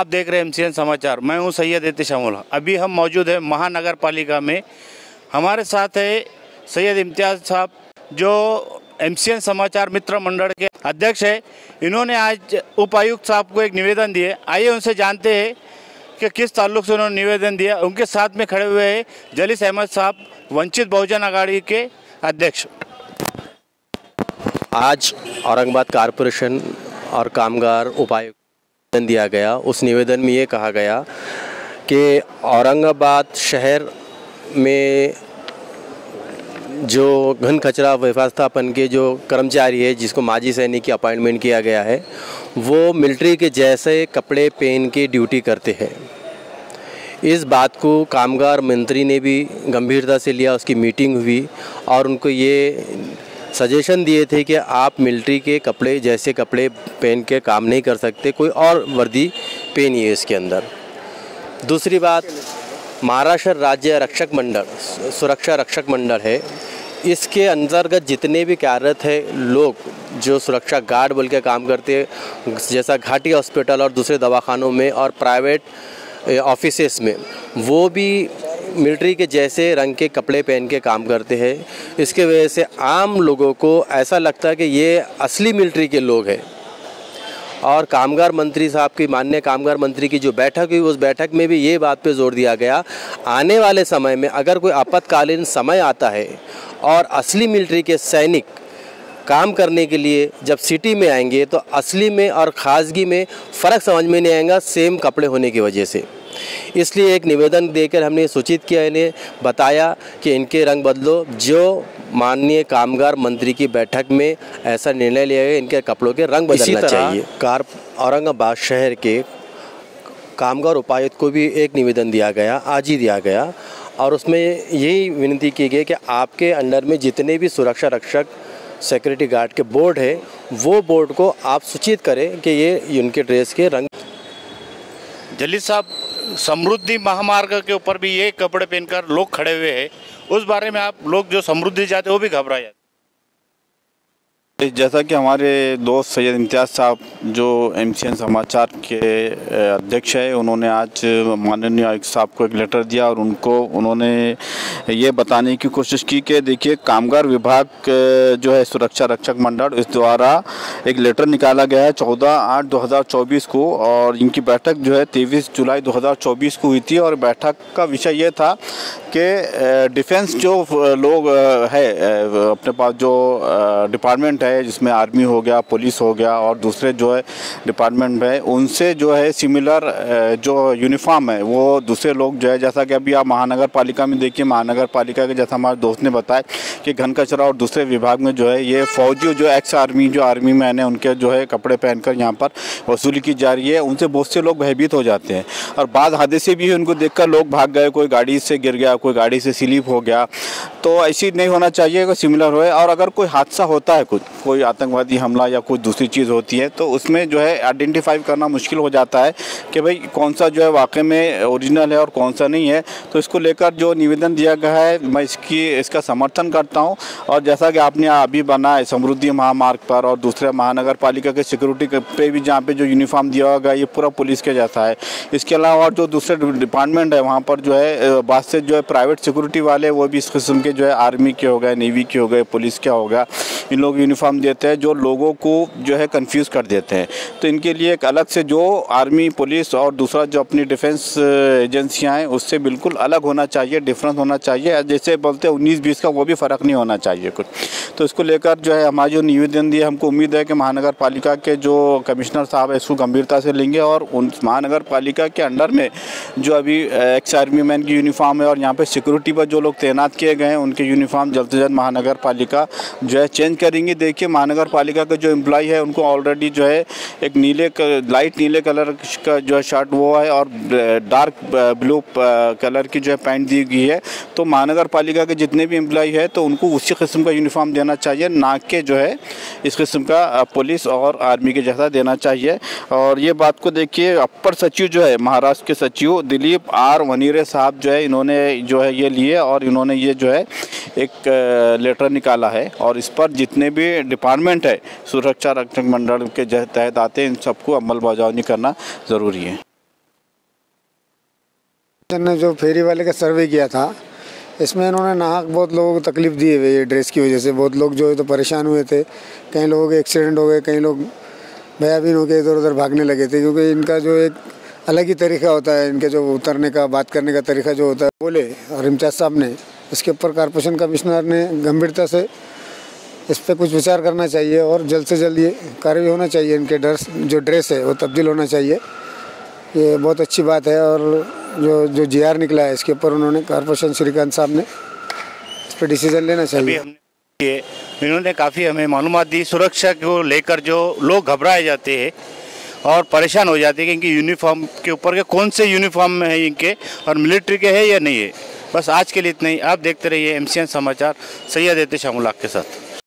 आप देख रहे हैं एमसीएन समाचार। मैं हूँ सैयद इतिशामुल्ला अभी हम मौजूद हैं महानगर पालिका में। हमारे साथ है सैयद इम्तियाज़ साहब, जो एमसीएन समाचार मित्र मंडल के अध्यक्ष है। इन्होंने आज उपायुक्त साहब को एक निवेदन दिए। आइए उनसे जानते हैं कि किस ताल्लुक से उन्होंने निवेदन दिया। उनके साथ में खड़े हुए हैं जलीस अहमद साहब, वंचित बहुजन अघाड़ी के अध्यक्ष। आज औरंगाबाद कारपोरेशन और कामगार उपायुक्त निवेदन दिया गया। उस निवेदन में ये कहा गया कि औरंगाबाद शहर में जो घन कचरा व्यवस्थापन के जो कर्मचारी है, जिसको माजी सैनिक की अपॉइंटमेंट किया गया है, वो मिलिट्री के जैसे कपड़े पहन के ड्यूटी करते हैं। इस बात को कामगार मंत्री ने भी गंभीरता से लिया, उसकी मीटिंग हुई और उनको ये सजेशन दिए थे कि आप मिलिट्री के कपड़े जैसे कपड़े पहन के काम नहीं कर सकते, कोई और वर्दी पहनिए इसके अंदर। दूसरी बात, महाराष्ट्र राज्य रक्षक मंडल सुरक्षा रक्षक मंडल है। इसके अंतर्गत जितने भी कार्यरत है, लोग जो सुरक्षा गार्ड बोल के काम करते हैं, जैसा घाटी हॉस्पिटल और दूसरे दवाखानों में और प्राइवेट ऑफिसेस में, वो भी मिलिट्री के जैसे रंग के कपड़े पहन के काम करते हैं। इसके वजह से आम लोगों को ऐसा लगता है कि ये असली मिलिट्री के लोग हैं। और कामगार मंत्री साहब की, माननीय कामगार मंत्री की जो बैठक हुई, उस बैठक में भी ये बात पे ज़ोर दिया गया, आने वाले समय में अगर कोई आपातकालीन समय आता है और असली मिलिट्री के सैनिक काम करने के लिए जब सिटी में आएँगे तो असली में और खासगी में फ़र्क समझ में नहीं आएगा, सेम कपड़े होने की वजह से। इसलिए एक निवेदन देकर हमने सूचित किया इन्हें बताया कि इनके रंग बदलो। जो माननीय कामगार मंत्री की बैठक में ऐसा निर्णय लिया गया इनके कपड़ों के रंग बदलना चाहिए। कार औरंगाबाद शहर के कामगार उपायुक्त को भी एक निवेदन दिया गया आज ही दिया गया और उसमें यही विनती की गई कि आपके अंडर में जितने भी सुरक्षा रक्षक सिक्योरिटी गार्ड के बोर्ड है वो बोर्ड को आप सूचित करें कि ये उनके ड्रेस के रंग जलीस साहब समृद्धि महामार्ग के ऊपर भी ये कपड़े पहनकर लोग खड़े हुए हैं। उस बारे में आप लोग जो समृद्धि जाते हैं, वो भी घबरा जाते जैसा कि हमारे दोस्त सैयद इम्तियाज़ साहब, जो एम सी एन समाचार के अध्यक्ष है, उन्होंने आज माननीय आयुक्त साहब को एक लेटर दिया और उनको, उन्होंने ये बताने की कोशिश की कि देखिए, कामगार विभाग जो है सुरक्षा रक्षक मंडल, इस द्वारा एक लेटर निकाला गया है चौदह आठ दो हज़ार चौबीस को और इनकी बैठक जो है तेईस जुलाई दो हज़ार चौबीस को हुई थी और बैठक का विषय ये था कि डिफेंस जो लोग है अपने पास जो डिपार्टमेंट है जिसमें आर्मी हो गया, पुलिस हो गया और दूसरे जो है डिपार्टमेंट है, उनसे जो है सिमिलर जो यूनिफॉर्म है, वो दूसरे लोग जो है, जैसा कि अभी आप महानगर पालिका में देखिए महानगर पालिका के जैसा हमारे दोस्त ने बताया कि घन कचरा और दूसरे विभाग में जो है, ये फौजी जो एक्स आर्मी जो आर्मी मैन है, उनके जो है कपड़े पहनकर यहाँ पर वसूली की जा रही है, उनसे बहुत से लोग भयभीत हो जाते हैं। और बाद हादसे भी उनको देख लोग भाग गए, कोई गाड़ी से गिर गया, कोई गाड़ी से स्लिप हो गया तो ऐसी नहीं होना चाहिए सिमिलर हो, और अगर कोई हादसा होता है कुछ कोई आतंकवादी हमला या कोई दूसरी चीज़ होती है तो उसमें जो है आइडेंटिफाई करना मुश्किल हो जाता है कि भाई कौन सा जो है वाकई में ओरिजिनल है और कौन सा नहीं है। तो इसको लेकर जो निवेदन दिया गया है, मैं इसकी, इसका समर्थन करता हूँ। और जैसा कि आपने अभी बना है समृद्धि महामार्ग पर और दूसरे महानगर पालिका के सिक्योरिटी पे भी जहाँ पे जो यूनिफॉर्म दिया गया, ये पूरा पुलिस के जैसा है। इसके अलावा और जो दूसरे डिपार्टमेंट है, वहाँ पर जो है बात से जो है प्राइवेट सिक्योरिटी वाले, वो भी इस किस्म के जो है आर्मी के हो गए नेवी के हो गए पुलिस के हो गया, इन लोग यूनिफॉर्म देते हैं, जो लोगों को जो है कंफ्यूज कर देते हैं। तो इनके लिए एक अलग से जो आर्मी पुलिस और दूसरा जो अपनी डिफेंस एजेंसियाँ हैं उससे बिल्कुल अलग होना चाहिए डिफरेंस होना चाहिए। जैसे बोलते हैं, उन्नीस बीस का वो भी फ़र्क नहीं होना चाहिए कुछ। तो इसको लेकर जो है हमारा जो निवेदन दिया हमको उम्मीद है कि महानगर पालिका के जो कमिश्नर साहब है, इसको गंभीरता से लेंगे और उन महानगर पालिका के अंडर में जो अभी एक्स आर्मी मैन की यूनिफॉर्म है और यहाँ पर सिक्योरिटी पर जो लोग तैनात किए गए हैं, उनके यूनिफॉर्म जल्द से जल्द महानगर पालिका जो है चेंज करेंगे। देखिए महानगर पालिका का जो एम्प्लॉय है, उनको ऑलरेडी जो है एक नीले लाइट नीले कलर का जो है शर्ट वो है और डार्क ब्लू कलर की जो है पैंट दी गई है। तो महानगर पालिका के जितने भी एम्प्लॉय है तो उनको उसी किस्म का यूनिफॉर्म देना चाहिए, ना कि जो है इस किस्म का पुलिस और आर्मी के जैसा देना चाहिए। और ये बात को देखिए, अपर सचिव जो है, महाराष्ट्र के सचिव दिलीप आर वनीरे साहब जो है, इन्होंने जो है ये लिए और इन्होंने ये जो है एक लेटर निकाला है। और इस पर जितने भी डिपार्टमेंट है, सुरक्षा रक्षक मंडल के तहत आते हैं। इन सबको अमल बजावनी करना ज़रूरी है। ने जो फेरी वाले का सर्वे किया था, इसमें इन्होंने नाहक बहुत लोगों को तकलीफ़ दी है ये ड्रेस की वजह से। बहुत लोग जो है तो परेशान हुए थे। कई लोगों के एक्सीडेंट हो गए, कई लोग भयाबीन हो गए इधर उधर भागने लगे थे, क्योंकि इनका जो एक अलग ही तरीका होता है, इनके जो उतरने का, बात करने का तरीका जो होता है, बोले और इम्तियाज़ साहब ने, इसके ऊपर कॉरपोरेशन कमिश्नर ने गंभीरता से इस पर कुछ विचार करना चाहिए और जल्द से जल्द ये कार्रवाई होना चाहिए। इनके ड्रेस जो ड्रेस है वो तब्दील होना चाहिए। ये बहुत अच्छी बात है और जो जो जीआर निकला है इसके ऊपर उन्होंने कॉरपोरेशन श्रीकांत साहब ने इस पर डिसीज़न लेना चाहिए। इन्होंने काफ़ी हमें मालूम दी। सुरक्षा को लेकर जो लोग घबराए जाते हैं और परेशान हो जाते हैं कि इनकी यूनिफॉर्म के ऊपर के कौन से यूनिफॉर्म में है इनके और मिलिट्री के है या नहीं है। बस आज के लिए इतना ही। आप देखते रहिए एमसीएन समाचार। सैयद एहते शामुल के साथ।